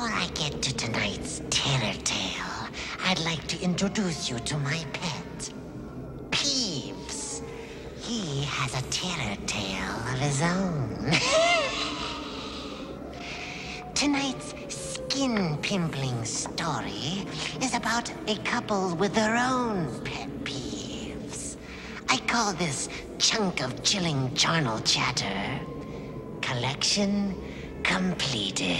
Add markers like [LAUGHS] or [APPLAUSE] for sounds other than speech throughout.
Before I get to tonight's terror tale, I'd like to introduce you to my pet, Peeves. He has a terror tale of his own. [LAUGHS] Tonight's skin pimpling story is about a couple with their own pet peeves. I call this chunk of chilling charnel chatter collection completed.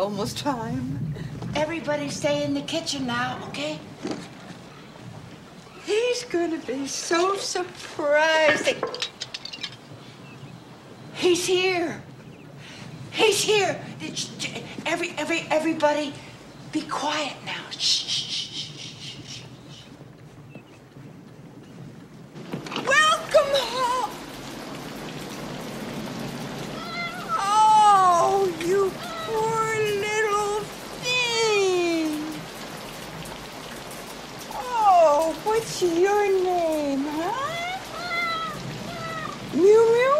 Almost time. Everybody stay in the kitchen now, okay? He's gonna be so surprised. that- He's here. He's here. Every, every, everybody, be quiet now. Shh, shh, shh, shh, shh. Welcome home. Oh, you poor little thing. Oh, what's your name, huh? Mew Mew?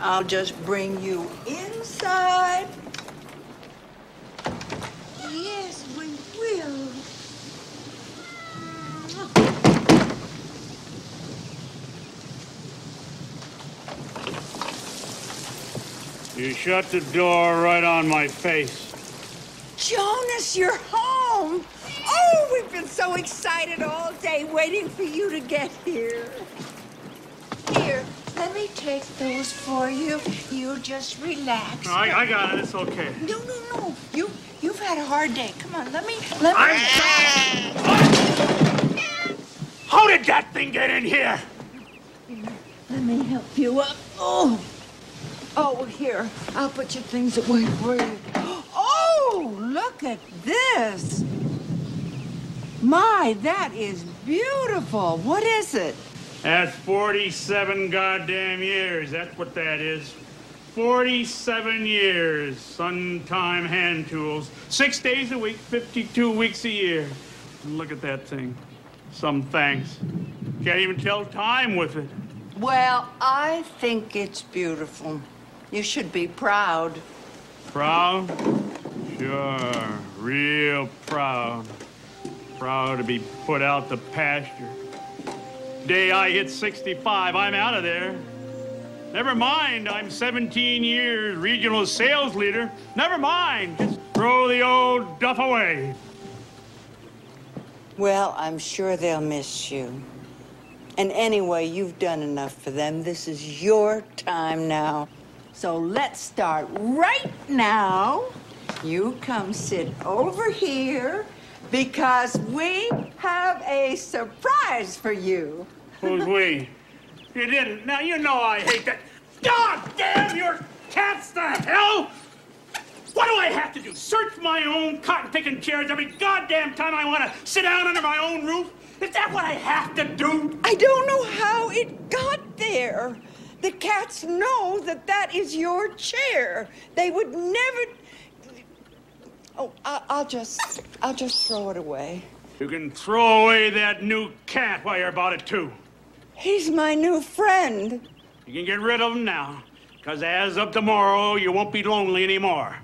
I'll just bring you inside. Yes, we will. You shut the door right on my face. Jonas, you're home. So excited all day waiting for you to get here. Here, let me take those for you. You just relax. No, I, I got it. It's okay. No, no, no. You you've had a hard day. Come on, let me let me I'm sorry. How did that thing get in here? let me help you up. Oh. Oh, here. I'll put your things away for you. [GASPS] Oh, look at this. My, that is beautiful. What is it? That's 47 goddamn years. That's what that is. 47 years. Sun time hand tools. Six days a week, 52 weeks a year. Look at that thing. Some thanks. Can't even tell time with it. Well, I think it's beautiful. You should be proud. Proud? Sure. Real proud. Proud to be put out to pasture. Day I hit 65, I'm out of there. Never mind, I'm 17 years regional sales leader. Never mind, just throw the old duff away. Well, I'm sure they'll miss you. And anyway, you've done enough for them. This is your time now. So let's start right now. You come sit over here because we have a surprise for you. Who's we? You didn't. Now, you know I hate that. God damn your cats to hell! What do I have to do? Search my own cotton picking chairs every goddamn time I want to sit down under my own roof? Is that what I have to do? I don't know how it got there. The cats know that that is your chair. They would never. Oh, I, I'll just, I'll just throw it away. You can throw away that new cat while you're about it, too. He's my new friend. You can get rid of him now, because as of tomorrow, you won't be lonely anymore.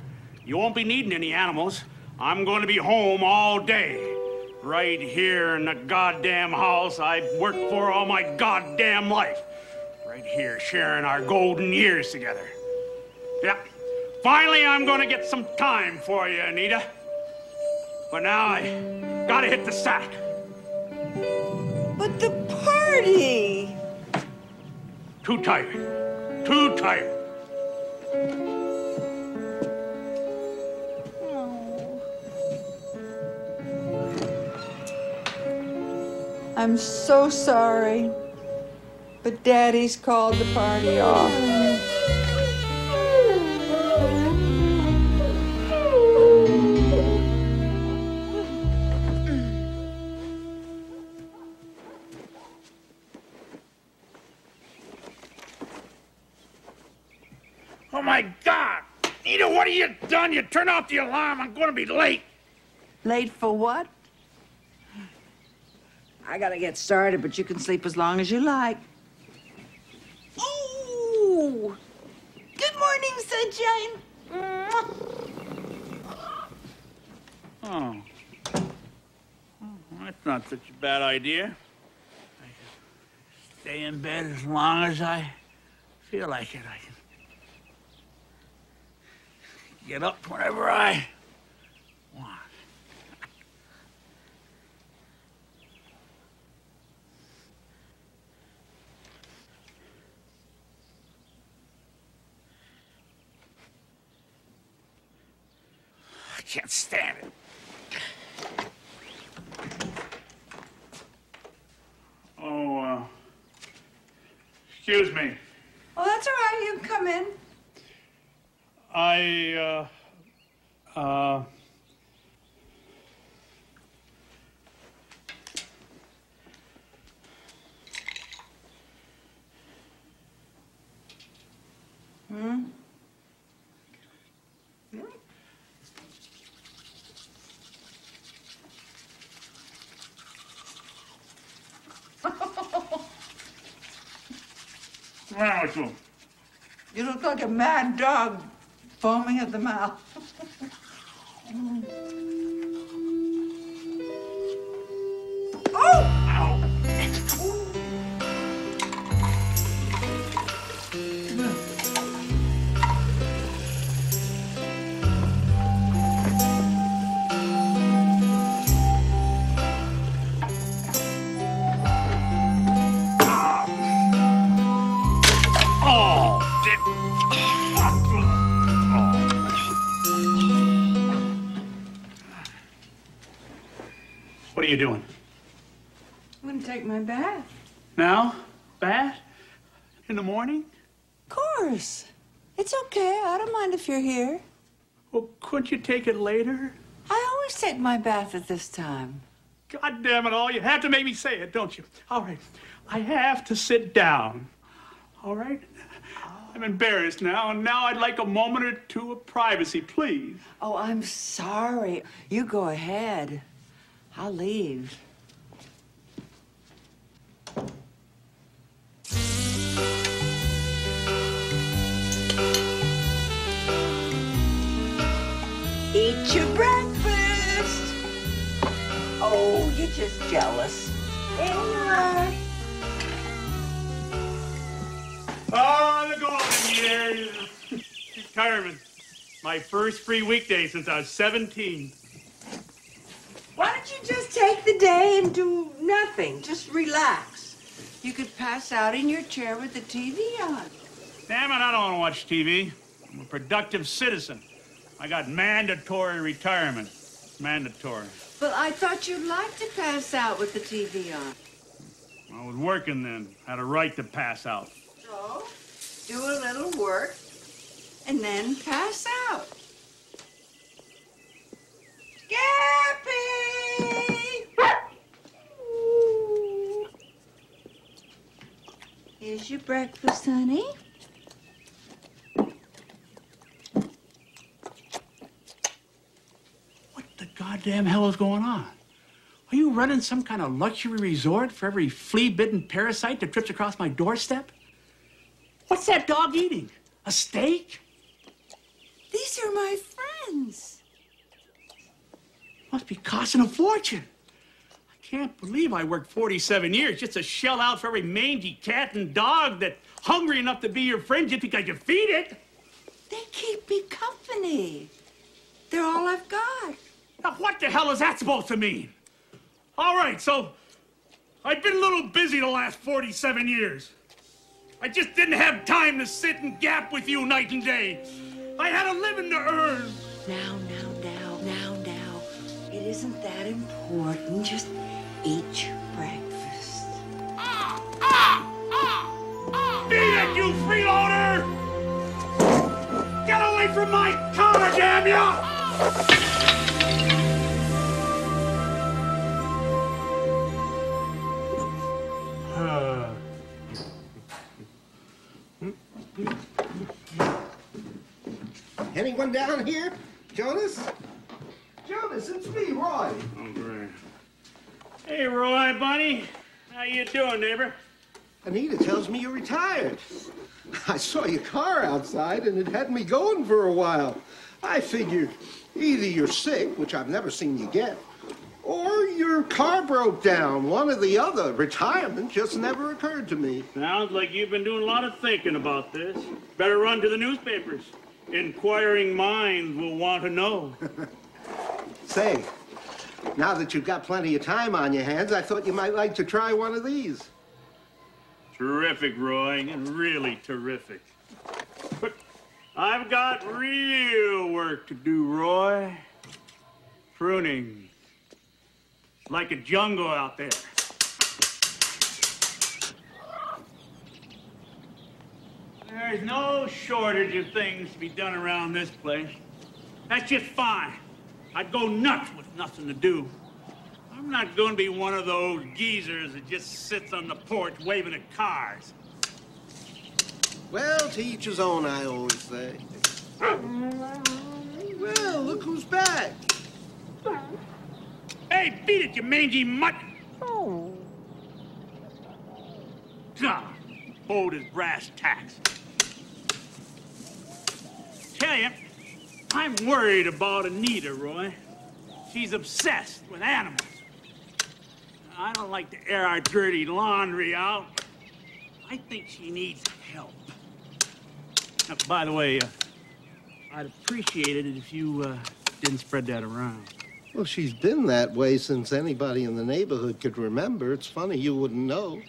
You won't be needing any animals. I'm going to be home all day. Right here in the goddamn house I've worked for all my goddamn life. Right here, sharing our golden years together. Yeah. Finally, I'm going to get some time for you, Anita. But now I gotta hit the sack. But the party! Too tired. Too tired. I'm so sorry. But Daddy's called the party off. You? You turn off the alarm. I'm going to be late. Late for what? I gotta get started, but you can sleep as long as you like. Ooh! Good morning, sunshine. Oh. oh. That's not such a bad idea. I can stay in bed as long as I feel like it. I can get up whenever I want. I can't stand it. Oh, uh, excuse me. Oh, that's all right. You can come in. I, uh, uh, what's wrong with you? You look like a mad dog foaming at the mouth. [LAUGHS] oh! Ow. You doing? I'm gonna take my bath. Now? Bath? In the morning? Of course. It's okay. I don't mind if you're here. Well, couldn't you take it later? I always take my bath at this time. God damn it all, you have to make me say it, don't you? All right, I have to sit down. All right? I'm embarrassed now, and now I'd like a moment or two of privacy, please. Oh, I'm sorry. You go ahead. I'll leave. Eat your breakfast. Oh, you're just jealous. Anyway. Oh, the golden years. Retirement. My first free weekday since I was 17. Why don't you just take the day and do nothing? Just relax. You could pass out in your chair with the TV on. Damn it, I don't want to watch TV. I'm a productive citizen. I got mandatory retirement. Mandatory. Well, I thought you'd like to pass out with the TV on. I was working then. Had a right to pass out. So, do a little work and then pass out. Here's your breakfast, honey. What the goddamn hell is going on? Are you running some kind of luxury resort for every flea-bitten parasite that trips across my doorstep? What's that dog eating? A steak? These are my friends. Must be costing a fortune. Can't believe I worked 47 years just to shell out for every mangy cat and dog that's hungry enough to be your friend just because you feed it. They keep me company. They're all I've got. Now, what the hell is that supposed to mean? All right, so I've been a little busy the last 47 years. I just didn't have time to sit and gap with you night and day. I had a living to earn. Now, now, now, now, now. It isn't that important. Just eat your breakfast. Beat it, you freeloader! Get away from my car, damn ya! [SIGHS] Anyone down here? Jonas? Jonas, it's me, Roy. Oh, great. Hey, Roy, buddy. How you doing, neighbor? Anita tells me you're retired. I saw your car outside and it had me going for a while. I figured either you're sick, which I've never seen you get, or your car broke down. One or the other. Retirement just never occurred to me. Sounds like you've been doing a lot of thinking about this. Better run to the newspapers. Inquiring minds will want to know. [LAUGHS] Say, now that you've got plenty of time on your hands, I thought you might like to try one of these. Terrific, Roy, and really terrific. But I've got real work to do, Roy. Pruning. It's like a jungle out there. There's no shortage of things to be done around this place. That's just fine. I'd go nuts with nothing to do. I'm not going to be one of those geezers that just sits on the porch waving at cars. Well, to each his own, I always say. Well, look who's back. Hey, beat it, you mangy mutt! God, hold his brass tacks. Tell you, I'm worried about Anita, Roy. She's obsessed with animals. I don't like to air our dirty laundry out. I think she needs help. Now, by the way, uh, I'd appreciate it if you uh, didn't spread that around. Well, she's been that way since anybody in the neighborhood could remember. It's funny you wouldn't know.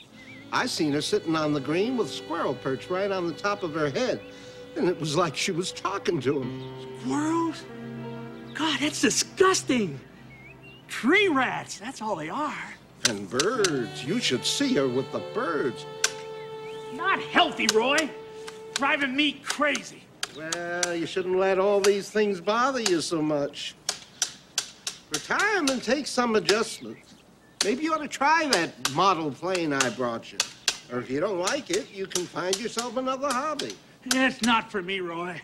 I seen her sitting on the green with squirrel perched right on the top of her head. And it was like she was talking to him. Squirrels? God, that's disgusting. Tree rats, that's all they are. And birds. You should see her with the birds. Not healthy, Roy. Driving me crazy. Well, you shouldn't let all these things bother you so much. Retirement takes some adjustment. Maybe you ought to try that model plane I brought you. Or if you don't like it, you can find yourself another hobby. It's not for me, Roy.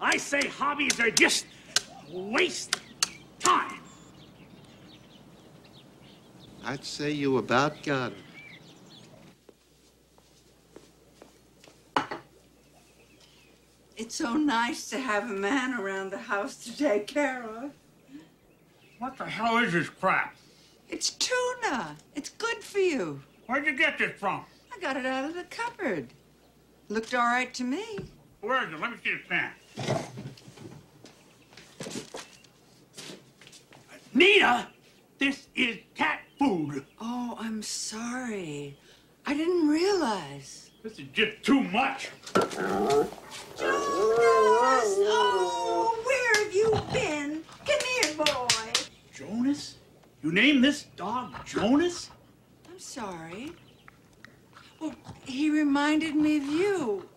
I say hobbies are just waste time. I'd say you about got it. It's so nice to have a man around the house to take care of. What the hell is this crap? It's tuna. It's good for you. Where'd you get this from? I got it out of the cupboard. Looked all right to me. Where is it? Let me see the pan. Nina, this is cat food. Oh, I'm sorry. I didn't realize. This is just too much. Jonas! Oh, where have you been? Come here, boy. Jonas? You named this dog Jonas? I'm sorry. Well, he reminded me of you.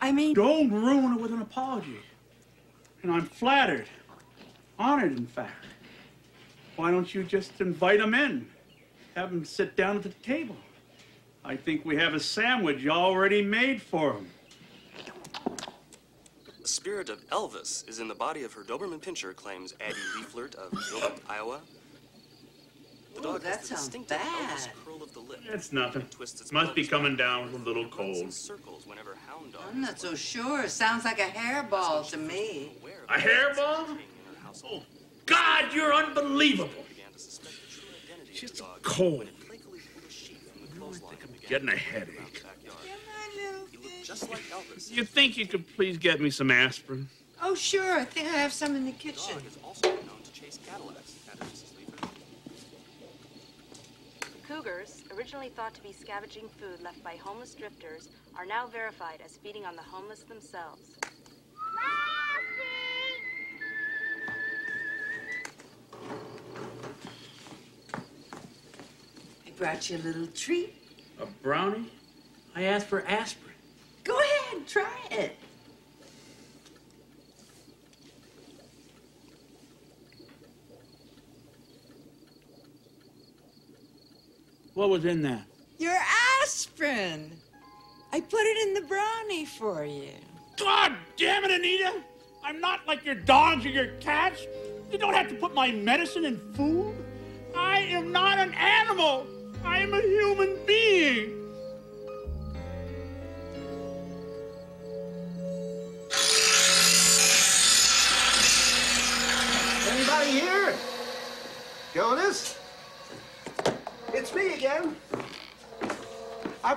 I mean, Don't ruin it with an apology. And I'm flattered. Honored, in fact. Why don't you just invite him in? Have him sit down at the table. I think we have a sandwich already made for him. The spirit of Elvis is in the body of her Doberman Pinscher, claims Addie Leaflert of Gilbert, Iowa. The Ooh, that has the sounds bad. curl of the lip. It's nothing. and twists its Must be coming down and with a little forth, runs in cold. circles whenever hound dog I'm not so sure. Sounds like a hairball to me. A hairball? king in her household. Oh, God, you're unbelievable. Began to suspect the true identity of Just cold. when it playfully pulled a sheep from the clothesline and began getting a to run around headache. the backyard. He looked just like Elvis. You think you could please get me some aspirin? Oh, sure. I think I have some in the The kitchen. Cougars, originally thought to be scavenging food left by homeless drifters, are now verified as feeding on the homeless themselves. I brought you a little treat. A brownie? I asked for aspirin. Go ahead, try it. What was in that? Your aspirin. I put it in the brownie for you. God damn it, Anita! I'm not like your dogs or your cats. You don't have to put my medicine in food. I am not an animal. I am a human being.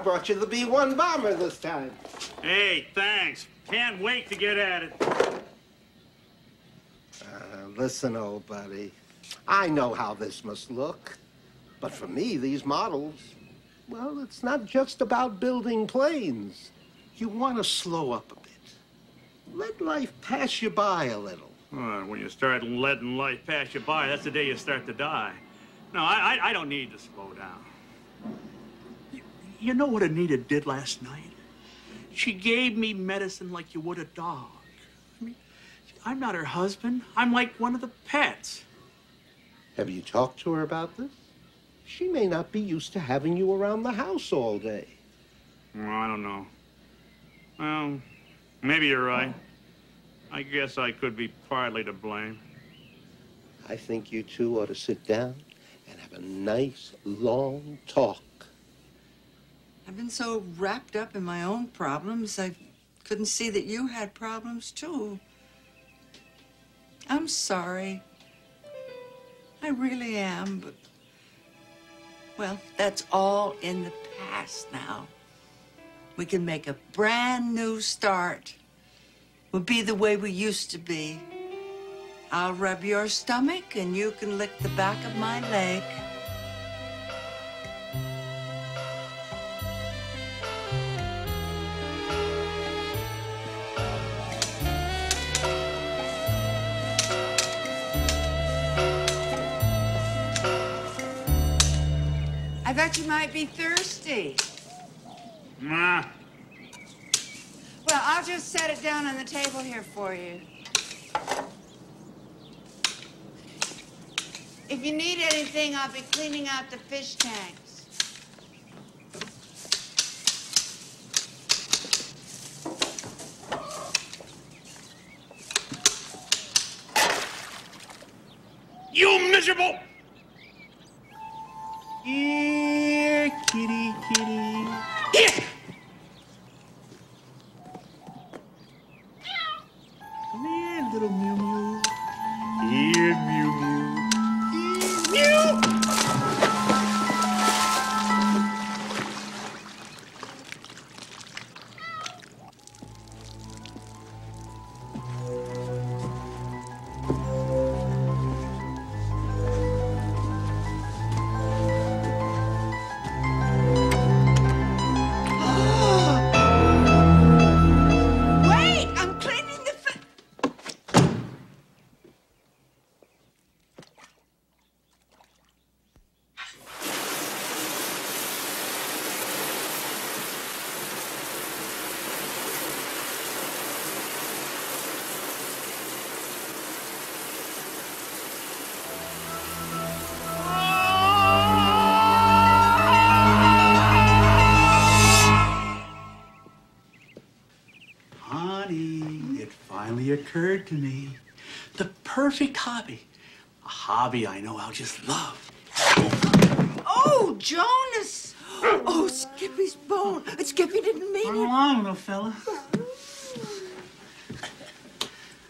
Brought you the B-1 bomber this time. Hey, thanks. Can't wait to get at it. Uh, listen, old buddy. I know how this must look. But for me, these models, well, it's not just about building planes. You want to slow up a bit. Let life pass you by a little. Well, when you start letting life pass you by, that's the day you start to die. No, I, I, I don't need to slow down. You, you know what Anita did last night? She gave me medicine like you would a dog. I mean, I'm not her husband. I'm like one of the pets. Have you talked to her about this? She may not be used to having you around the house all day. Well, I don't know. Well, maybe you're right. I guess I could be partly to blame. I think you two ought to sit down and have a nice, long talk. I've been so wrapped up in my own problems, I couldn't see that you had problems too. I'm sorry. I really am, but. Well, that's all in the past now. We can make a brand new start. We'll be the way we used to be. I'll rub your stomach and you can lick the back of my leg. Might be thirsty. Nah. Well, I'll just set it down on the table here for you. If you need anything, I'll be cleaning out the fish tanks. You miserable! Kitty, kitty. Occurred to me. The perfect hobby. A hobby I know I'll just love. Oh, Jonas! Oh, Skippy's bone. Skippy didn't mean Run it. along, little fella.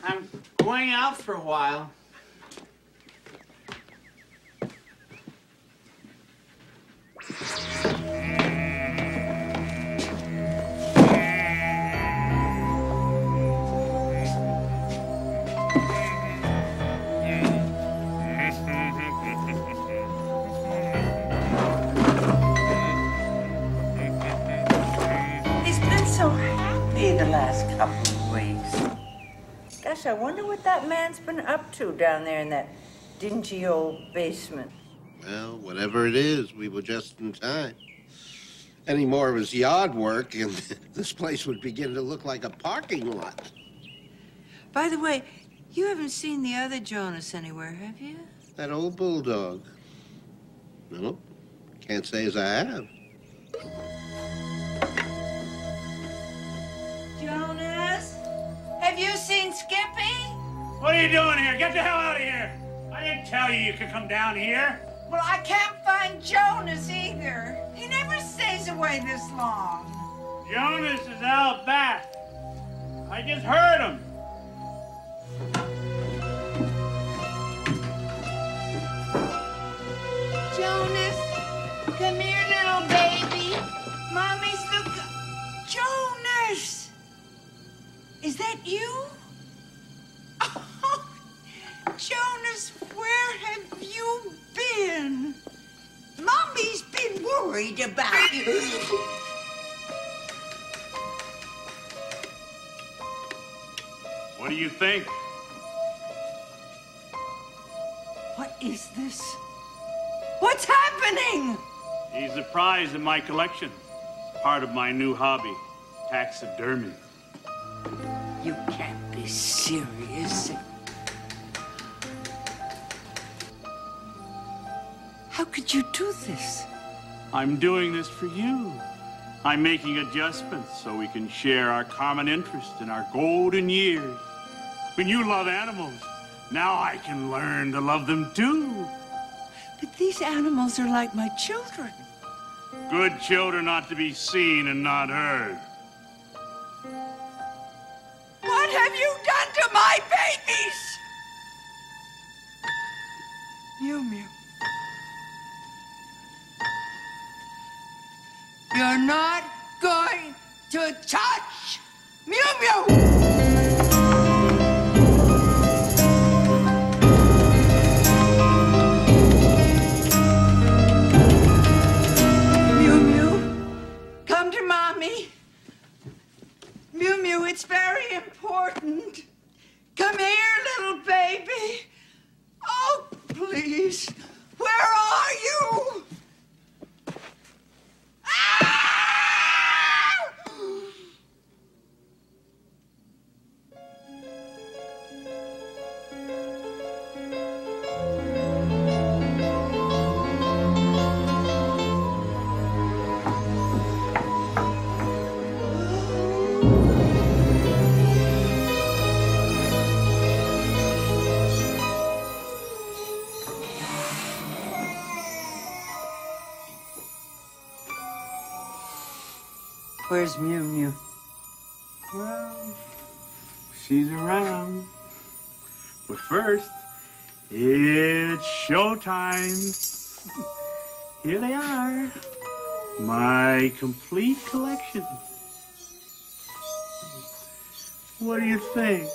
I'm going out for a while. He's [LAUGHS] Gosh, I wonder what that man's been up to down there in that dingy old basement. Well, whatever it is, we were just in time. Any more of his yard work, and [LAUGHS] this place would begin to look like a parking lot. By the way, you haven't seen the other Jonas anywhere, have you? That old bulldog. No, can't say as I have. Jonas? Have you seen Skippy? What are you doing here? Get the hell out of here! I didn't tell you you could come down here. Well, I can't find Jonas either. He never stays away this long. Jonas is out back. I just heard him. Is that you? Oh, Jonas, where have you been? Mommy's been worried about you. What do you think? What is this? What's happening? He's a prize in my collection. Part of my new hobby, taxidermy. You can't be serious. How could you do this? I'm doing this for you. I'm making adjustments so we can share our common interest in our golden years. When you love animals, now I can learn to love them too. But these animals are like my children. Good children ought to be seen and not heard. My babies? Mew Mew. You're not going to touch Mew Mew! Where's Mew Mew? Well, she's around. But first, it's showtime. Here they are. My complete collection. What do you think?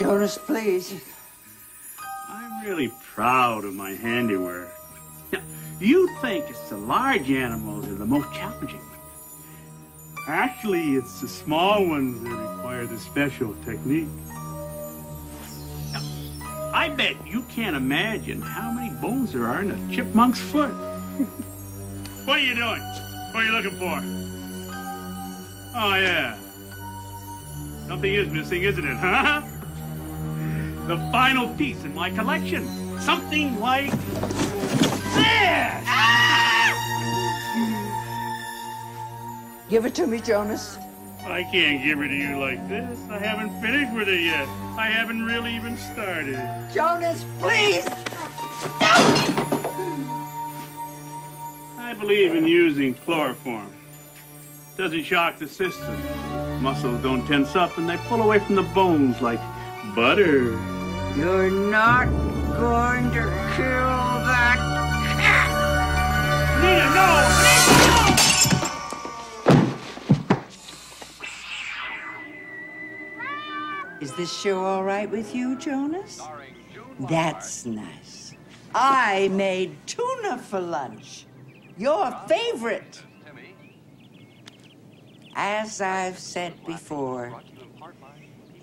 Jonas, please. I'm really proud of my handiwork. Now, you think it's the large animals that are the most challenging. Actually, it's the small ones that require the special technique. I bet you can't imagine how many bones there are in a chipmunk's foot. [LAUGHS] what are you doing? What are you looking for? Oh, yeah. Something is missing, isn't it, huh? [LAUGHS] The final piece in my collection. Something like this! Give it to me, Jonas. I can't give it to you like this. I haven't finished with it yet. I haven't really even started. Jonas, please! I believe in using chloroform. Doesn't shock the system. Muscles don't tense up and they pull away from the bones like butter. You're not going to kill that Nina, no! Is this show all right with you, Jonas? That's nice. I made tuna for lunch. Your favorite. As I've said before,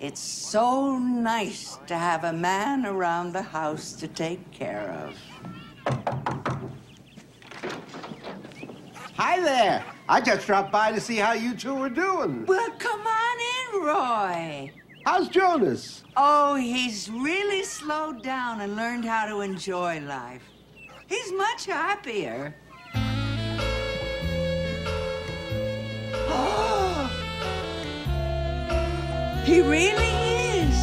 it's so nice to have a man around the house to take care of. Hi there. I just dropped by to see how you two were doing. Well, come on in, Roy. How's Jonas? Oh, he's really slowed down and learned how to enjoy life. He's much happier. [GASPS] he really is.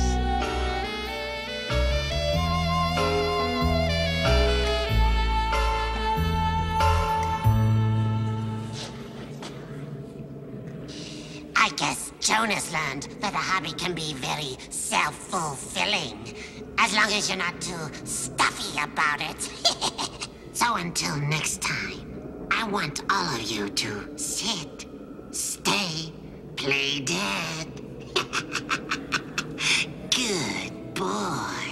I guess Jonas learned that a hobby can be very self-fulfilling, as long as you're not too stuffy about it. [LAUGHS] so until next time, I want all of you to sit, stay, play dead. [LAUGHS] Good boy.